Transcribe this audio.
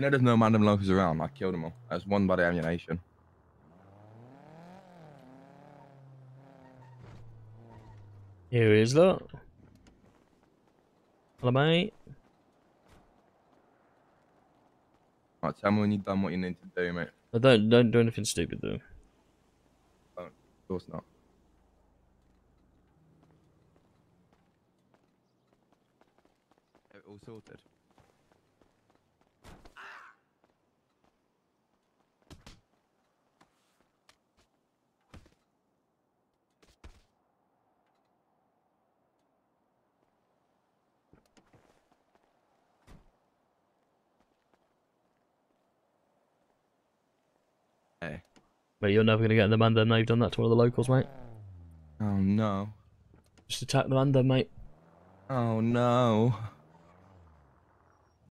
You know, there's no random locals around. I killed them all. I was one by the ammunition. Here he is, look. Hello, mate. Right, tell me when you've done what you need to do, mate. No, don't don't do anything stupid though. Of course not. All sorted. But you're never gonna get in the Mandem. Now you've done that to one of the locals, mate. Oh no. Just attack the Mandem, mate. Oh no.